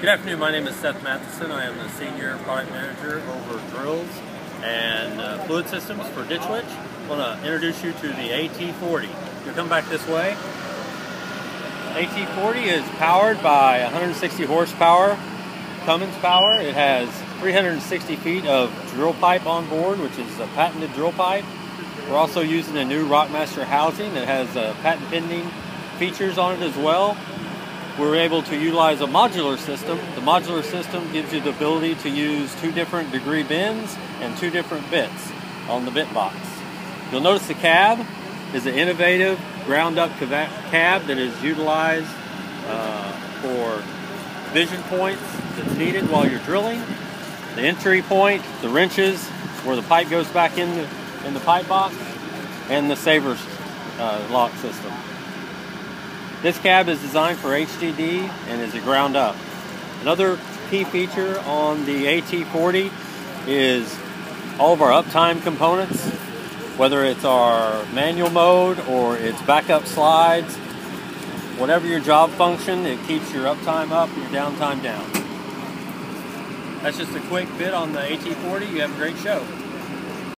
Good afternoon, my name is Seth Mathesen. I am the Senior Product Manager over Drills and uh, Fluid Systems for Ditch Witch. I want to introduce you to the AT40. You come back this way. AT40 is powered by 160 horsepower Cummins power. It has 360 feet of drill pipe on board, which is a patented drill pipe. We're also using a new Rockmaster housing that has uh, patent pending features on it as well we're able to utilize a modular system. The modular system gives you the ability to use two different degree bends and two different bits on the bit box. You'll notice the cab is an innovative ground up cab that is utilized uh, for vision points that's needed while you're drilling. The entry point, the wrenches where the pipe goes back in the, in the pipe box, and the saver uh, lock system. This cab is designed for HDD and is a ground up. Another key feature on the AT40 is all of our uptime components, whether it's our manual mode or its backup slides, whatever your job function, it keeps your uptime up, and your downtime down. That's just a quick bit on the AT40. You have a great show.